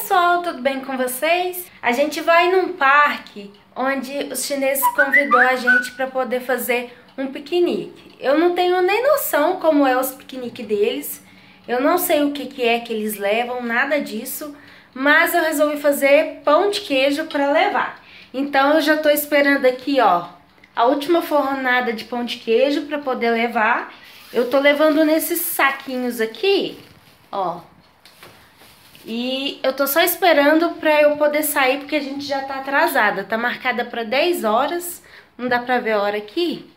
pessoal, tudo bem com vocês? A gente vai num parque onde os chineses convidou a gente para poder fazer um piquenique. Eu não tenho nem noção como é os piqueniques deles, eu não sei o que, que é que eles levam, nada disso, mas eu resolvi fazer pão de queijo para levar. Então eu já tô esperando aqui, ó, a última fornada de pão de queijo para poder levar. Eu tô levando nesses saquinhos aqui, ó, e eu tô só esperando pra eu poder sair, porque a gente já tá atrasada. Tá marcada pra 10 horas, não dá pra ver a hora aqui.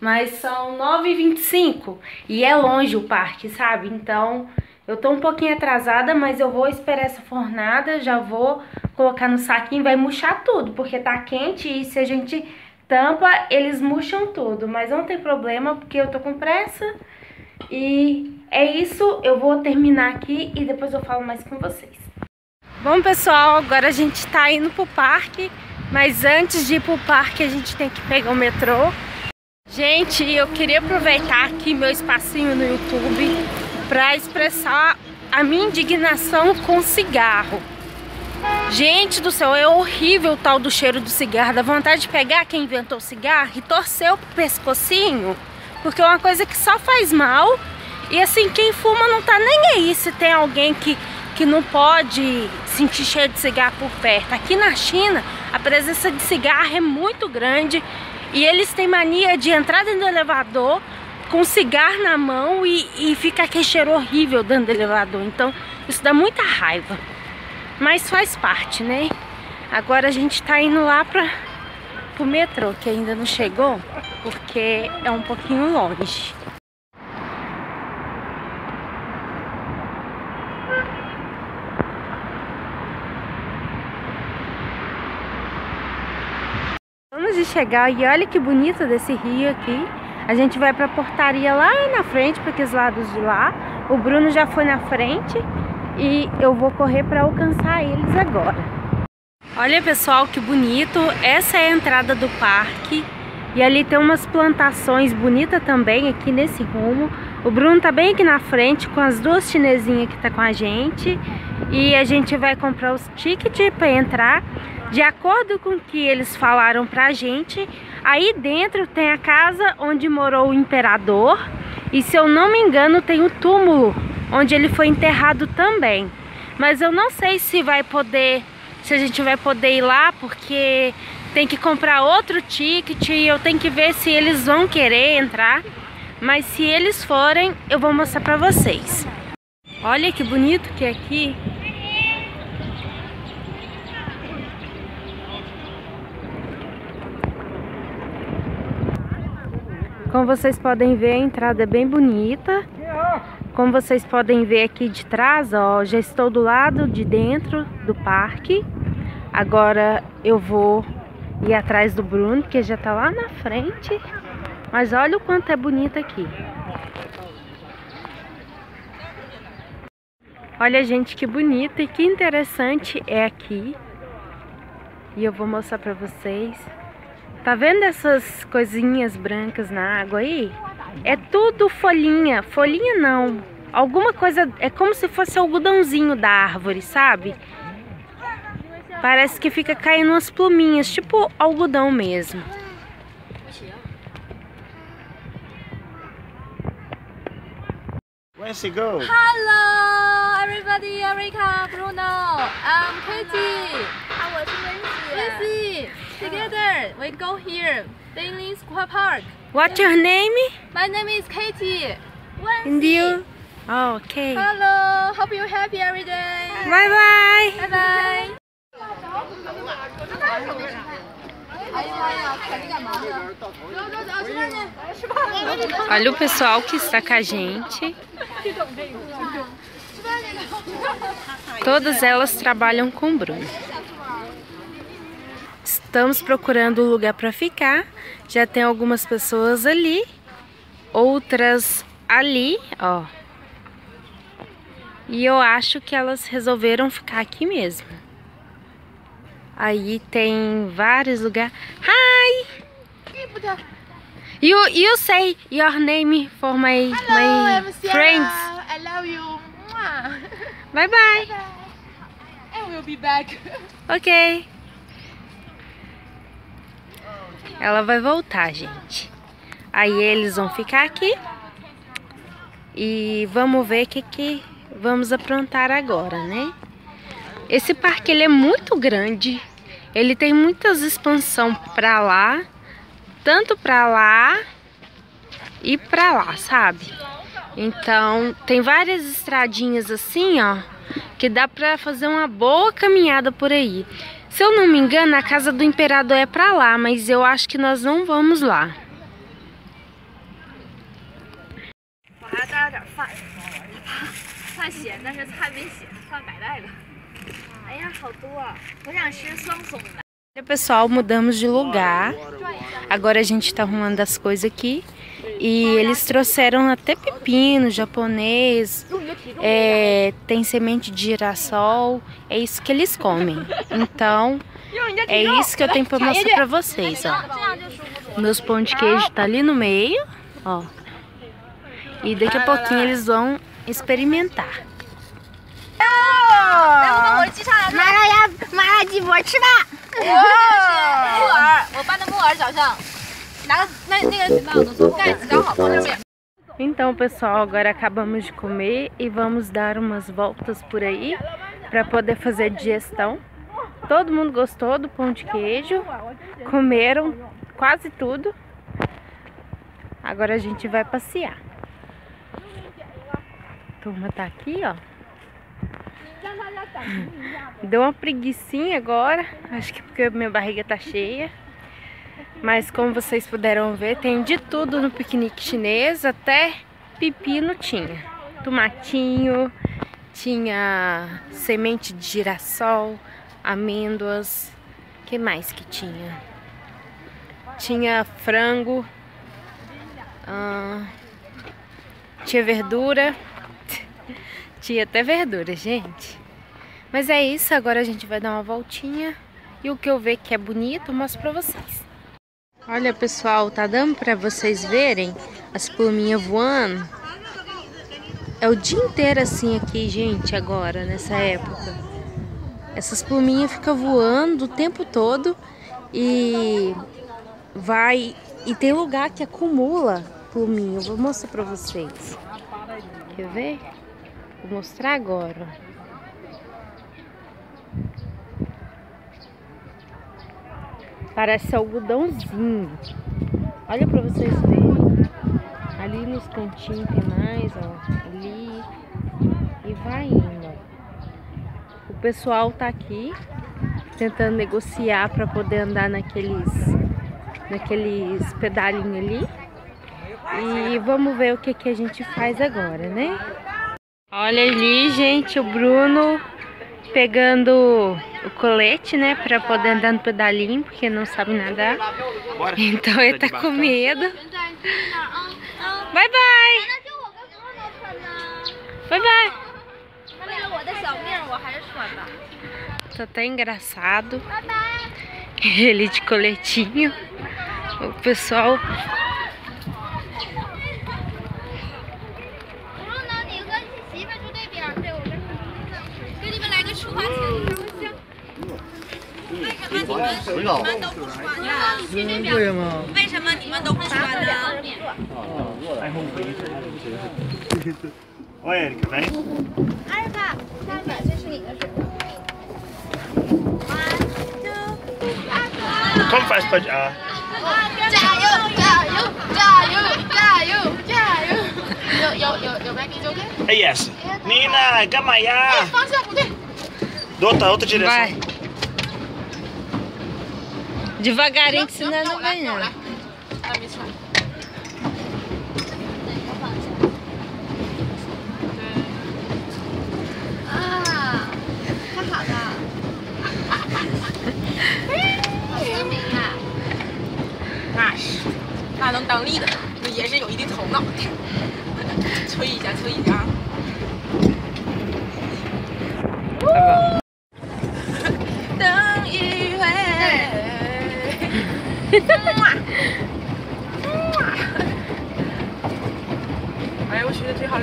Mas são 9h25 e é longe o parque, sabe? Então eu tô um pouquinho atrasada, mas eu vou esperar essa fornada, já vou colocar no saquinho, vai murchar tudo, porque tá quente e se a gente tampa, eles murcham tudo. Mas não tem problema, porque eu tô com pressa e é isso, eu vou terminar aqui e depois eu falo mais com vocês. Bom, pessoal, agora a gente tá indo pro parque, mas antes de ir pro parque a gente tem que pegar o metrô. Gente, eu queria aproveitar aqui meu espacinho no YouTube para expressar a minha indignação com cigarro. Gente do céu, é horrível o tal do cheiro do cigarro. Dá vontade de pegar quem inventou o cigarro e torcer o pescocinho porque é uma coisa que só faz mal. E assim, quem fuma não tá nem aí se tem alguém que, que não pode sentir cheiro de cigarro por perto. Aqui na China, a presença de cigarro é muito grande e eles têm mania de entrar dentro do elevador com cigarro na mão e, e fica aquele cheiro horrível dentro do elevador. Então, isso dá muita raiva. Mas faz parte, né? Agora a gente tá indo lá pra, pro metrô, que ainda não chegou porque é um pouquinho longe. Vamos de chegar e olha que bonito desse rio aqui. A gente vai para a portaria lá na frente, para aqueles lados de lá. O Bruno já foi na frente e eu vou correr para alcançar eles agora. Olha pessoal que bonito, essa é a entrada do parque. E ali tem umas plantações bonitas também aqui nesse rumo. O Bruno tá bem aqui na frente com as duas chinesinhas que tá com a gente. E a gente vai comprar os tickets para entrar. De acordo com o que eles falaram pra gente, aí dentro tem a casa onde morou o imperador. E se eu não me engano tem o túmulo onde ele foi enterrado também. Mas eu não sei se vai poder, se a gente vai poder ir lá, porque tem que comprar outro ticket e eu tenho que ver se eles vão querer entrar. Mas se eles forem, eu vou mostrar pra vocês. Olha que bonito que é aqui. Como vocês podem ver, a entrada é bem bonita. Como vocês podem ver aqui de trás, ó, já estou do lado de dentro do parque. Agora eu vou ir atrás do Bruno, que já tá lá na frente. Mas olha o quanto é bonito aqui. Olha, gente, que bonito e que interessante é aqui. E eu vou mostrar pra vocês. Tá vendo essas coisinhas brancas na água aí? É tudo folhinha. Folhinha não. Alguma coisa... É como se fosse algodãozinho da árvore, sabe? Parece que fica caindo umas pluminhas, tipo algodão mesmo. Where's he go? Hello, everybody, Erika, Bruno, I'm Katie. I was Lucy. Together, we go here, Daily Square Park. What's your name? My name is Katie. And you? Oh, okay. Hello, hope you're happy every day. Bye bye. Bye bye. Olha o pessoal que está com a gente. Todas elas trabalham com o Bruno. Estamos procurando um lugar para ficar. Já tem algumas pessoas ali, outras ali, ó. E eu acho que elas resolveram ficar aqui mesmo. Aí tem vários lugares. Hi! You you say your name for my Hello, my friends. I love you. Mwah. Bye bye. will be back. Ok. Ela vai voltar, gente. Aí eles vão ficar aqui. E vamos ver o que, que vamos aprontar agora, né? Esse parque ele é muito grande. Ele tem muitas expansão para lá, tanto para lá e para lá, sabe? Então, tem várias estradinhas assim, ó, que dá pra fazer uma boa caminhada por aí. Se eu não me engano, a casa do imperador é pra lá, mas eu acho que nós não vamos lá 呀，好多啊！我想吃双松的。 Olha, pessoal, mudamos de lugar. Agora a gente tá arrumando as coisas aqui. E eles trouxeram até pepino japonês. é, tem semente de girassol. É isso que eles comem. Então, é isso que eu tenho pra mostrar pra vocês, ó. Meus pão de queijo tá ali no meio, ó. E daqui a pouquinho eles vão experimentar. 我记上来。麻辣鸭、麻辣鸡脖吃吧。木耳，我搬的木耳脚上，拿个那那个盖子刚好放上面。 Então, pessoal, agora acabamos de comer e vamos dar umas voltas por aí para poder fazer digestão. Todo mundo gostou do pão de queijo, comeram quase tudo. Agora a gente vai passear. A turma tá aqui, ó. Deu uma preguiçinha agora, acho que porque minha barriga tá cheia. Mas como vocês puderam ver, tem de tudo no piquenique chinês, até pepino tinha. Tomatinho, tinha semente de girassol, amêndoas, que mais que tinha? Tinha frango, ah, tinha verdura, tinha até verdura, gente. Mas é isso, agora a gente vai dar uma voltinha e o que eu ver que é bonito, mostro pra vocês. Olha, pessoal, tá dando pra vocês verem as pluminhas voando? É o dia inteiro assim aqui, gente, agora, nessa época. Essas pluminhas ficam voando o tempo todo e vai... E tem lugar que acumula pluminha. Eu vou mostrar pra vocês. Quer ver? Vou mostrar agora. Parece algodãozinho. Olha pra vocês verem. Ali nos cantinhos tem mais, ó. Ali. E vai indo. O pessoal tá aqui tentando negociar pra poder andar naqueles naqueles pedalinhos ali. E vamos ver o que que a gente faz agora, né? Olha ali, gente, o Bruno pegando o colete, né, pra poder andar no pedalinho, porque não sabe nadar. Bora. Então ele tá, tá com medo. Bye, bye! Bye, bye! Tá até engraçado. Ele de coletinho. O pessoal 回老贵吗？为什么你们都不穿呢？喂，来，阿尔法，下面这是你的水。加油，加油，加油，加油，加油！有有有有 Maggie 就 OK。哎 yes，妮娜干嘛呀？方向不对，outra outra direção。vai. Devagarinho, que senão não vai não.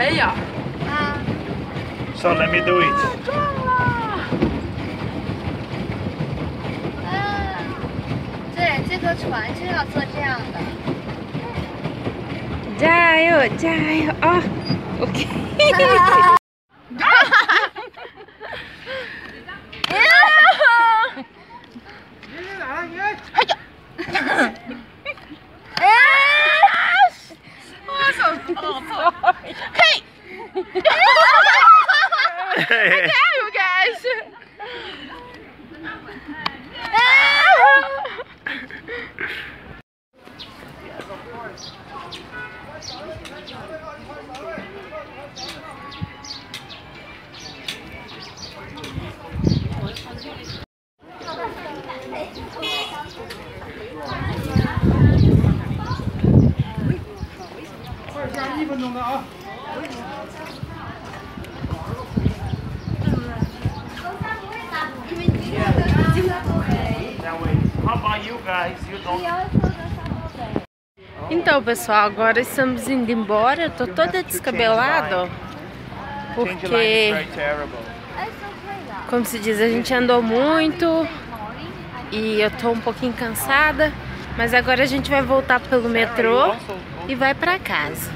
哎呀！啊！So let me do it. 了！对，这个船就要坐这样的。加油，加油啊！OK。Então, pessoal, agora estamos indo embora. Eu tô toda descabelada, Porque, como se diz, a gente andou muito e eu tô um pouquinho cansada. Mas agora a gente vai voltar pelo metrô e vai pra casa.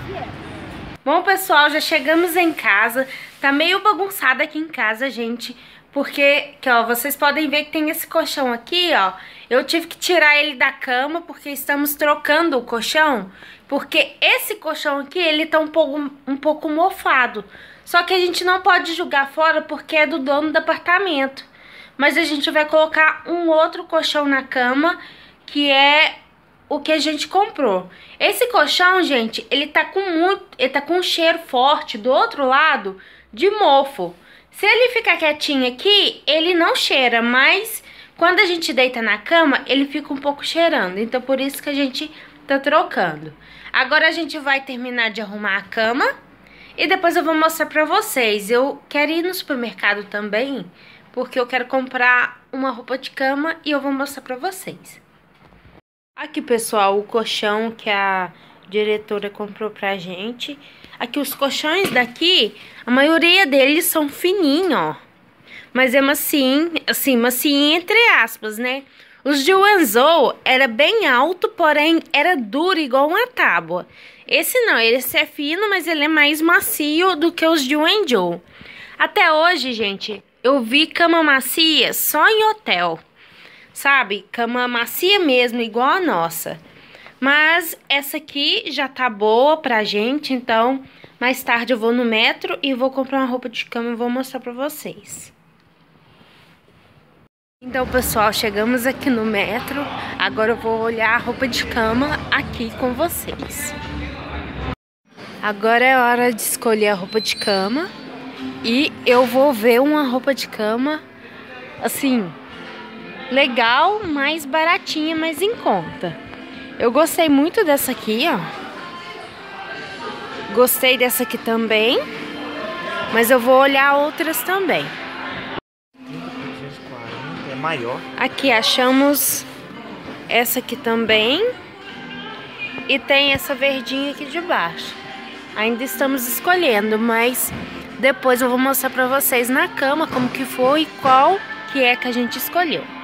Bom, pessoal, já chegamos em casa. Tá meio bagunçado aqui em casa, gente. Porque, que, ó, vocês podem ver que tem esse colchão aqui, ó. Eu tive que tirar ele da cama porque estamos trocando o colchão. Porque esse colchão aqui, ele tá um pouco, um pouco mofado. Só que a gente não pode jogar fora porque é do dono do apartamento. Mas a gente vai colocar um outro colchão na cama, que é o que a gente comprou. Esse colchão, gente, ele tá com muito, ele tá com um cheiro forte do outro lado de mofo. Se ele ficar quietinho aqui, ele não cheira, mas quando a gente deita na cama, ele fica um pouco cheirando. Então por isso que a gente tá trocando. Agora a gente vai terminar de arrumar a cama e depois eu vou mostrar pra vocês. Eu quero ir no supermercado também, porque eu quero comprar uma roupa de cama e eu vou mostrar pra vocês. Aqui, pessoal, o colchão que a diretora comprou pra gente. Aqui, os colchões daqui, a maioria deles são fininhos, ó. Mas é macio, assim, macio entre aspas, né? Os de Wenzhou era bem alto, porém era duro igual uma tábua. Esse não, esse é fino, mas ele é mais macio do que os de Wenzhou. Até hoje, gente, eu vi cama macia só em hotel sabe? Cama macia mesmo, igual a nossa. Mas essa aqui já tá boa pra gente, então mais tarde eu vou no metro e vou comprar uma roupa de cama e vou mostrar pra vocês. Então, pessoal, chegamos aqui no metro. Agora eu vou olhar a roupa de cama aqui com vocês. Agora é hora de escolher a roupa de cama. E eu vou ver uma roupa de cama, assim, legal, mais baratinha, mas em conta. Eu gostei muito dessa aqui, ó. Gostei dessa aqui também, mas eu vou olhar outras também. 240 é maior. Aqui achamos essa aqui também e tem essa verdinha aqui de baixo. Ainda estamos escolhendo, mas depois eu vou mostrar pra vocês na cama como que foi e qual que é que a gente escolheu.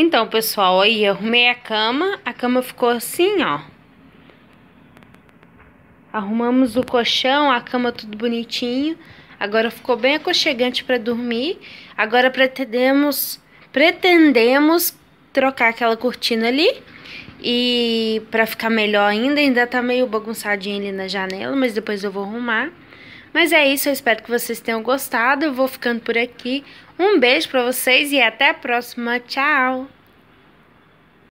Então, pessoal, aí arrumei a cama, a cama ficou assim, ó. Arrumamos o colchão, a cama tudo bonitinho. Agora ficou bem aconchegante para dormir. Agora pretendemos pretendemos trocar aquela cortina ali e para ficar melhor ainda, ainda tá meio bagunçadinho ali na janela, mas depois eu vou arrumar. Mas é isso, eu espero que vocês tenham gostado. Eu vou ficando por aqui. Um beijo para vocês e até a próxima. Tchau!